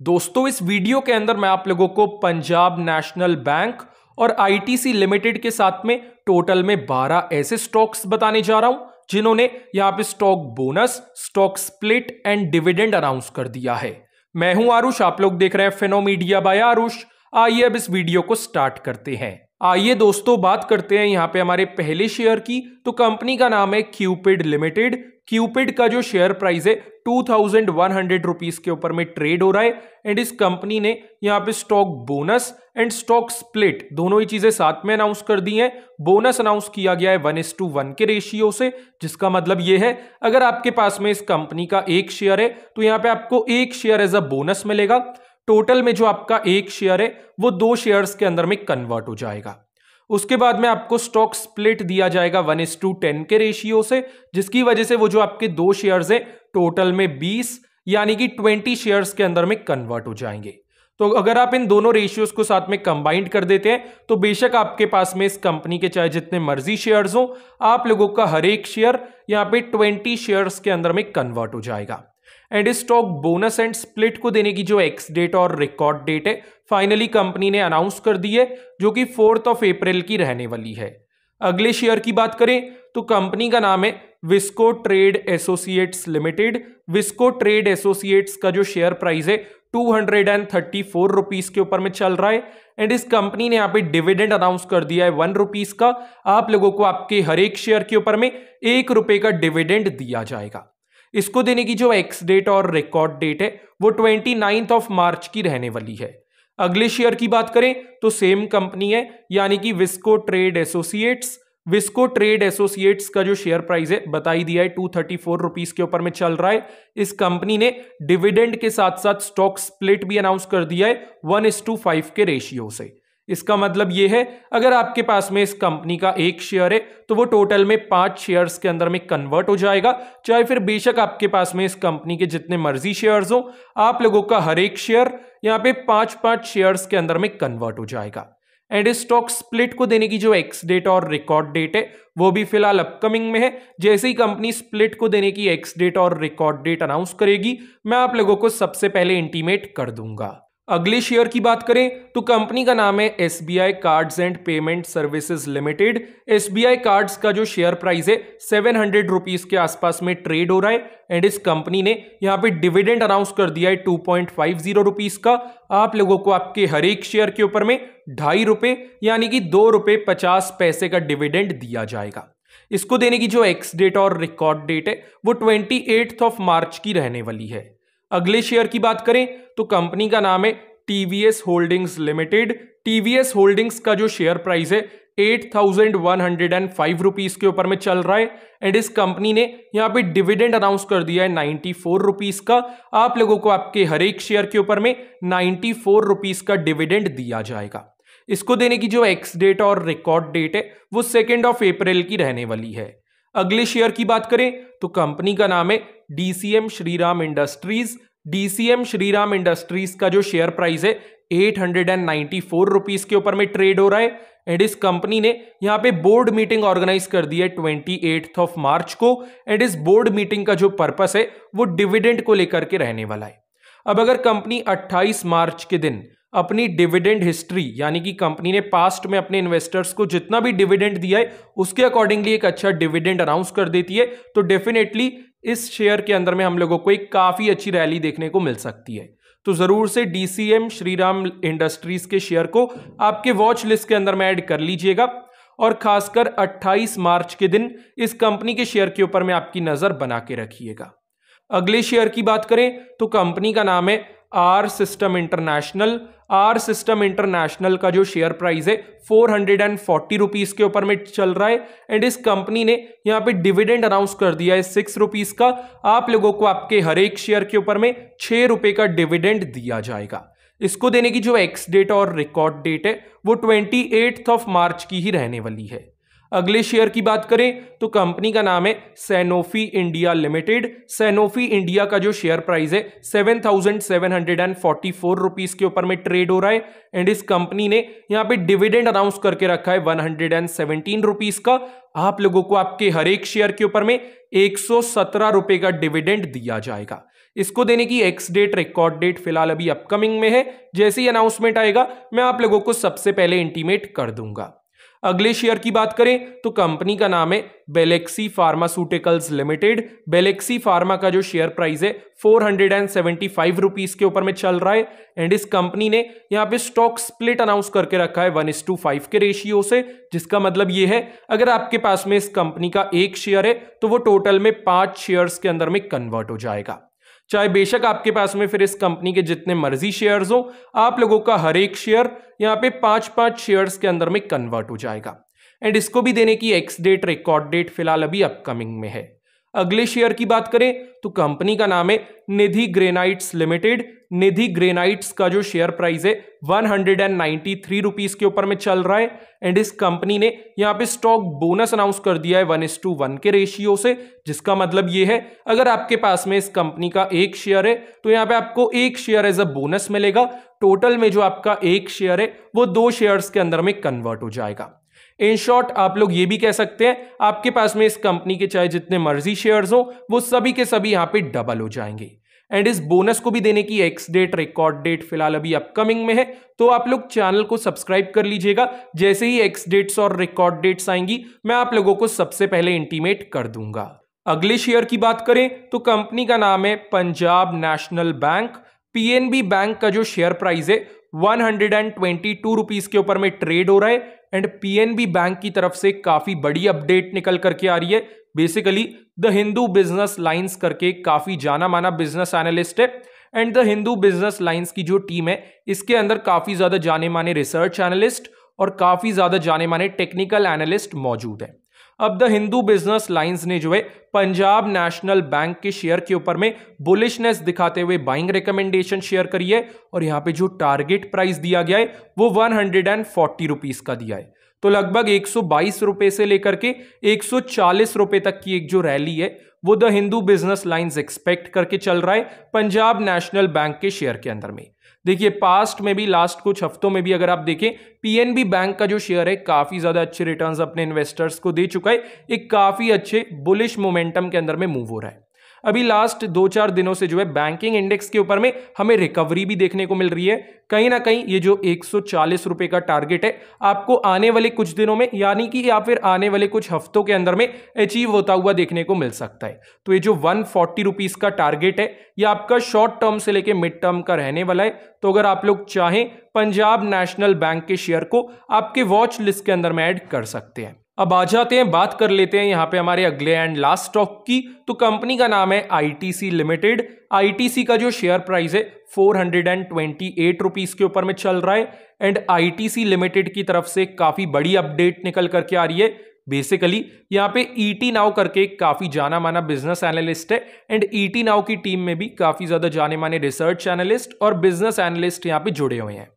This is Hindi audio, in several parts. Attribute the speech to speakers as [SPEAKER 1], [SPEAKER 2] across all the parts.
[SPEAKER 1] दोस्तों, इस वीडियो के अंदर मैं आप लोगों को पंजाब नेशनल बैंक और आईटीसी लिमिटेड के साथ में टोटल में 12 ऐसे स्टॉक्स बताने जा रहा हूँ, जिन्होंने यहाँ पे stock bonus, stock split and dividend announce कर दिया है। मैं हूँ आरुष, आप लोग देख रहे हैं फिनोमीडिया बाय आरुष। आइए अब इस वीडियो को स्टार्ट करते हैं। आइए दोस्तों, बात करते हैं यहाँ पे हमारे पहले शेयर की। तो कंपनी का नाम है क्यूपिड लिमिटेड क्यूपिड का जो शेयर प्राइस है two thousand one hundred rupees के ऊपर में ट्रेड हो रहा है एंड इस कंपनी ने यहाँ पे stock bonus and stock split दोनों ही चीज़ें साथ में अनाउंस कर दी हैं। बोनस अनाउंस किया गया है वन इस टू वन के रेशियो से, जिसका मतलब ये है, अगर आपके पास में इस कंपनी का एक शेयर है तो यहाँ पे आपको एक शेयर एज अ बोनस मिलेगा। टोटल में जो आपका एक शेयर है, वो दो शेयर्स के अंदर में कन्वर्ट हो जाएगा। उसके बाद में आपको स्टॉक स्प्लिट दिया जाएगा वन इस टू टेन के रेशियो से, जिसकी वजह से वो जो आपके दो शेयर्स है टोटल में बीस, यानी कि ट्वेंटी शेयर्स के अंदर में कन्वर्ट हो जाएँगे। तो अगर आप इन दोनों रेशियोज को साथ में कंबाइंड कर देते हैं तो बेशक आपके पास में इस कंपनी के चाहे जितने मर्ज़ी शेयर्स हो, आप लोगों का हर एक शेयर यहाँ पे ट्वेंटी शेयर्स के अंदर में कन्वर्ट हो जाएगा। And stock bonus and split को देने की जो एक्स डेट और रिकॉर्ड डेट है फाइनली कंपनी ने अनाउंस कर दी है, जो कि फोर्थ ऑफ़ अप्रैल की रहने वाली है। अगले शेयर की बात करें तो कंपनी का नाम है Visco trade associates limited Visco trade associates का जो शेयर प्राइस है two hundred and thirty four rupees के ऊपर में चल रहा है। एंड इस कंपनी ने यहाँ पे डिविडेंड अनाउंस कर दिया है वन रुपीज़ का। आप लोगों को आपके हर एक शेयर के ऊपर में एक रुपए का डिविडेंड दिया जाएगा। इसको देने की जो एक्स डेट और रिकॉर्ड डेट है, वो ट्वेंटी नाइन्थ ऑफ़ मार्च की रहने वाली है। अगले शेयर की बात करें तो सेम कंपनी है, यानी कि Visco trade associates. Visco trade associates का जो शेयर प्राइस है, बताई दिया है टू थर्टी फोर रुपीज़ के ऊपर में चल रहा है। इस कंपनी ने डिविडेंड के साथ साथ स्टॉक स्प्लिट भी अनाउंस कर दिया है वन इस टू फाइव के रेशियो से। इसका मतलब ये है, अगर आपके पास में इस कंपनी का एक शेयर है तो वो टोटल में पाँच शेयर्स के अंदर में कन्वर्ट हो जाएगा। चाहे फिर बेशक आपके पास में इस कंपनी के जितने मर्ज़ी शेयर्स हो, आप लोगों का हर एक शेयर यहाँ पे पाँच पाँच शेयर्स के अंदर में कन्वर्ट हो जाएगा। एंड स्टॉक स्प्लिट को देने की जो एक्स डेट और रिकॉर्ड डेट है, वो भी फ़िलहाल अपकमिंग में है। जैसे ही कंपनी स्प्लिट को देने की एक्स डेट और रिकॉर्ड डेट अनाउंस करेगी, मैं आप लोगों को सबसे पहले इंटीमेट कर दूँगा। अगले शेयर की बात करें तो कंपनी का नाम है S B I cards and payment services limited. S B I cards का जो शेयर प्राइस है, सेवन हंड्रेड रुपीज़ के आसपास में ट्रेड हो रहा है एंड इस कंपनी ने यहाँ पे डिविडेंड अनाउंस कर दिया है two point five zero rupees का। आप लोगों को आपके हर एक शेयर के ऊपर में ढाई रुपए यानी कि दो रुपए पचास पैसे का डिविडेंड दिया जाएगा। इसको देने की जो एक्स डेट और रिकॉर्ड डेट है, वो ट्वेंटी एट्थ ऑफ़ मार्च की रहने वाली है। अगले शेयर की बात करें तो कंपनी का नाम है TVS holdings limited. TVS holdings का जो शेयर प्राइस है, eight thousand one hundred and five rupees के ऊपर में चल रहा है। एंड इस कंपनी ने यहाँ पे डिविडेंड अनाउंस कर दिया है नाइन्टी फोर रुपीज़ का। आप लोगों को आपके हर एक शेयर के ऊपर में नाइन्टी फोर रुपीज़ का डिविडेंड दिया जाएगा। इसको देने की जो एक्स डेट और रिकॉर्ड डेट है, वो सेकेंड ऑफ़ अप्रैल की रहने वाली है। अगले शेयर की बात करें तो कंपनी का नाम है DCM Shriram industries. DCM Shriram industries का जो शेयर प्राइस है, eight hundred and ninety four rupees के ऊपर में ट्रेड हो रहा है। एंड इस कंपनी ने यहाँ पे बोर्ड मीटिंग ऑर्गेनाइज कर दी है ट्वेंटी एट ऑफ़ मार्च को। एंड इस बोर्ड मीटिंग का जो पर्पस है, वो डिविडेंड को लेकर के रहने वाला है। अब अगर कंपनी 28 मार्च के दिन अपनी डिविडेंड हिस्ट्री यानी कि कंपनी ने पास्ट में अपने इन्वेस्टर्स को जितना भी डिविडेंड दिया है, उसके अकॉर्डिंगली एक अच्छा डिविडेंड अनाउंस कर देती है। तो डेफिनेटली इस शेयर के अंदर में हम लोगों को एक काफ़ी अच्छी रैली देखने को मिल सकती है। तो ज़रूर से D C DCM Shriram industries के शेयर को आपके वॉच लिस्ट के अंदर में ऐड कर लीजिएगा। और खासकर 28 मार्च के दिन इस कंपनी के शेयर के ऊपर में आपकी नज़र बना के रखिएगा। अगले शेयर की बात करें तो कंपनी का नाम है R systems international R systems international का जो शेयर प्राइस है, four hundred and forty rupees के ऊपर में चल रहा है, एंड इस कंपनी ने यहाँ पे डिविडेंड अनाउंस कर दिया है सिक्स रुपीज़ का। आप लोगों को आपके हर एक शेयर के ऊपर में छह रुपए का डिविडेंड दिया जाएगा। इसको देने की जो एक्स डेट और रिकॉर्ड डेट है, वो ट्वेंटी ऑफ़ मार्च की ही रहने वाली है। अगले शेयर की बात करें तो कंपनी का नाम है Sanofi India limited Sanofi India का जो शेयर प्राइस है seven thousand seven hundred and forty four rupees के ऊपर में ट्रेड हो रहा है। एंड इस कंपनी ने यहाँ पे डिविडेंड अनाउंस करके रखा है one hundred and seventeen rupees का। आप लोगों को आपके हर एक शेयर के ऊपर में एक सौ सत्रह रुपए का डिविडेंड दिया जाएगा। इसको देने की एक्स डेट रिकॉर्ड डेट फ़िलहाल अभी अपकमिंग में है। जैसे ही अनाउंसमेंट आएगा, मैं आप लोगों को सबसे पहले इंटीमेट कर दूँगा। अगले शेयर की बात करें तो कंपनी का नाम है बेलेक्सी फार्मास्यूटिकल्स लिमिटेड बेलेक्सी फार्मा का जो शेयर प्राइस है four hundred and seventy five rupees के ऊपर में चल रहा है। एंड इस कंपनी ने यहाँ पे स्टॉक स्प्लिट अनाउंस करके रखा है वन इस टू फाइव के रेशियो से। जिसका मतलब ये है, अगर आपके पास में इस कंपनी का एक शेयर है तो वो टोटल में पाँच शेयर्स के अंदर में कन्वर्ट हो जाएगा। चाहे बेशक आपके पास में फिर इस कंपनी के जितने मर्ज़ी शेयर्स हो, आप लोगों का हर एक शेयर यहाँ पे पाँच पाँच शेयर्स के अंदर में कन्वर्ट हो जाएगा। एंड इसको भी देने की एक्स डेट, रिकॉर्ड डेट फ़िलहाल अभी अपकमिंग में है। अगले शेयर की बात करें तो कंपनी का नाम है Nidhi granites limited. Nidhi granites का जो शेयर प्राइस है one hundred and ninety three rupees के ऊपर में चल रहा है। एंड इस कंपनी ने यहाँ पे स्टॉक बोनस अनाउंस कर दिया है वन इस टू वन के रेशियो से, जिसका मतलब ये है, अगर आपके पास में इस कंपनी का एक शेयर है तो यहाँ पे आपको एक शेयर एज अ बोनस मिलेगा। टोटल में जो आपका एक शेयर है, वो दो शेयर्स के अंदर में कन्वर्ट हो जाएगा। इन शॉर्ट आप लोग ये भी कह सकते हैं, आपके पास में इस कंपनी के चाहे जितने मर्ज़ी शेयर्स हो, वो सभी के सभी यहाँ पे डबल हो जाएँगे। एंड इस बोनस को भी देने की एक्स डेट रिकॉर्ड डेट फ़िलहाल अभी अपकमिंग में है तो आप लोग चैनल को सब्सक्राइब कर लीजिएगा। जैसे ही एक्स डेट्स और रिकॉर्ड डेट्स आएँगी, मैं आप लोगों को सबसे पहले इंटीमेट कर दूँगा। अगले शेयर की बात करें तो कंपनी का नाम है Punjab national bank PNB bank का जो शेयर प्राइस है one hundred and twenty two rupees के ऊपर में ट्रेड हो रहा है एंड पीएनबी बैंक की तरफ़ से काफ़ी बड़ी अपडेट निकल करके आ रही है। Basically the Hindu business lines करके काफ़ी जाना माना बिज़नेस एनालिस्ट है and the Hindu business lines की जो टीम है, इसके अंदर काफ़ी ज़्यादा जाने माने रिसर्च एनालिस्ट और काफ़ी ज़्यादा जाने माने टेक्निकल एनालिस्ट मौजूद है। अब द हिंदू बिज़नेस लाइंस ने जो है पंजाब नेशनल बैंक के शेयर के ऊपर में बुलिशनेस दिखाते हुए बाइंग रिकमेंडेशन शेयर करी है और यहाँ पे जो टारगेट प्राइस दिया गया है, वो one hundred and forty rupees का दिया है। तो लगभग एक सौ बाईस रुपए से लेकर के एक सौ चालीस रुपए तक की एक जो रैली है, वो the Hindu business lines expect करके चल रहा है पंजाब नेशनल बैंक के शेयर के अंदर में। देखिए पास्ट में भी लास्ट कुछ हफ्तों में भी अगर आप देखें पीएनबी बैंक का जो शेयर है, काफ़ी ज़्यादा अच्छे रिटर्न्स अपने इन्वेस्टर्स को दे चुका है। एक काफ़ी अच्छे बुलिश मोमेंटम के अंदर में मूव हो रहा है। अभी लास्ट दो चार दिनों से जो है बैंकिंग इंडेक्स के ऊपर में हमें रिकवरी भी देखने को मिल रही है। कहीं ना कहीं ये जो एक सौ चालीस रुपए का टारगेट है, आपको आने वाले कुछ दिनों में, यानी कि या फिर आने वाले कुछ हफ्तों के अंदर में अचीव होता हुआ देखने को मिल सकता है। तो ये जो वन फोर्टी का टारगेट है, ये आपका शॉर्ट टर्म से लेके मिड टर्म का रहने वाला है। तो अगर आप लोग चाहें, पंजाब नेशनल बैंक के शेयर को आपके वॉच लिस्ट के अंदर में ऐड कर सकते हैं। अब आ जाते हैं, बात कर लेते हैं यहाँ पे हमारे अगले एंड लास्ट स्टॉक की। तो कंपनी का नाम है आईटीसी लिमिटेड आईटीसी का जो शेयर प्राइस है four hundred and twenty eight rupees के ऊपर में चल रहा है। एंड आईटीसी लिमिटेड की तरफ़ से काफ़ी बड़ी अपडेट निकल करके आ रही है। बेसिकली यहाँ पे ईटी e नाउ करके काफ़ी जाना माना बिज़नेस एनालिस्ट है एंड ईटी नाउ की टीम में भी काफ़ी ज़्यादा जाने माने रिसर्च एनालिस्ट और बिज़नेस एनालिस्ट यहाँ पे जुड़े हुए हैं।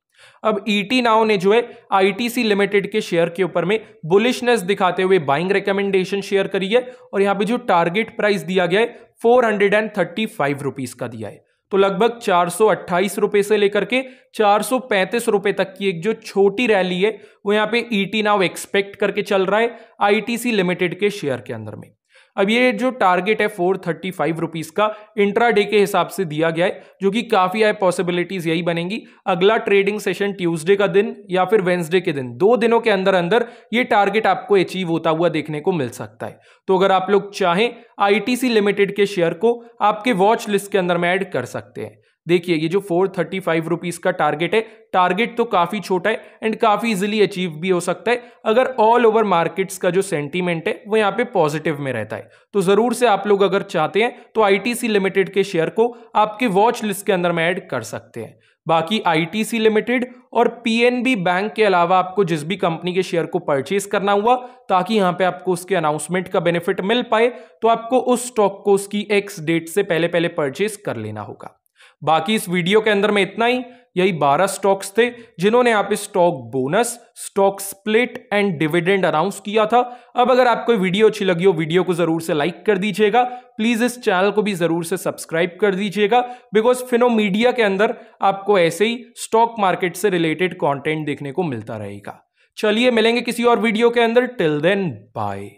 [SPEAKER 1] अब ईटी e नाउ ने जो है आईटीसी लिमिटेड के शेयर के ऊपर में बुलिशनेस दिखाते हुए बाइंग रिकमेंडेशन शेयर करी है और यहाँ पे जो टारगेट प्राइस दिया गया है four hundred and thirty five rupees का दिया है। तो लगभग चार सौ अट्ठाईस रुपए से लेकर के चार सौ पैंतीस रुपए तक की एक जो छोटी रैली है, वो यहाँ पे ईटी नाउ एक्सपेक्ट करके चल रहा है आईटीसी लिमिटेड के शेयर के अंदर में। अब ये जो टारगेट है फोर थर्टी फाइव रुपीज़ का इंट्रा डे के हिसाब से दिया गया है, जो कि काफ़ी हाई पॉसिबिलिटीज यही बनेंगी। अगला ट्रेडिंग सेशन ट्यूसडे का दिन या फिर वेंसडे के दिन, दो दिनों के अंदर अंदर ये टारगेट आपको अचीव होता हुआ देखने को मिल सकता है। तो अगर आप लोग चाहें आईटीसी लिमिटेड के शेयर को आपके वॉच लिस्ट के अंदर में ऐड कर सकते हैं। देखिए, ये जो फोर थर्टी फाइव रुपीज़ का टारगेट है टारगेट तो काफ़ी छोटा है एंड काफ़ी इजीली अचीव भी हो सकता है। अगर ऑल ओवर मार्केट्स का जो सेंटीमेंट है, वो यहाँ पे पॉजिटिव में रहता है। तो ज़रूर से आप लोग अगर चाहते हैं तो आईटीसी लिमिटेड के शेयर को आपके वॉच लिस्ट के अंदर में ऐड कर सकते हैं। बाकी आईटीसी लिमिटेड और पीएनबी बैंक के अलावा आपको जिस भी कंपनी के शेयर को परचेज करना हुआ, ताकि यहाँ पे आपको उसके अनाउंसमेंट का बेनिफिट मिल पाए तो आपको उस स्टॉक को उसकी एक्स डेट से पहले पहले परचेज कर लेना होगा। बाकी इस वीडियो के अंदर में इतना ही। यही बारह स्टॉक्स थे, जिन्होंने आप stock bonus, stock split and dividend announce किया था। अब अगर आपको वीडियो अच्छी लगी हो, वीडियो को ज़रूर से लाइक कर दीजिएगा। प्लीज़ इस चैनल को भी ज़रूर से सब्सक्राइब कर दीजिएगा, बिकॉज़ फिनो मीडिया के अंदर आपको ऐसे ही स्टॉक मार्केट से रिलेटेड कॉन्टेंट देखने को मिलता रहेगा। चलिए, मिलेंगे किसी और वीडियो के अंदर। Till then, bye.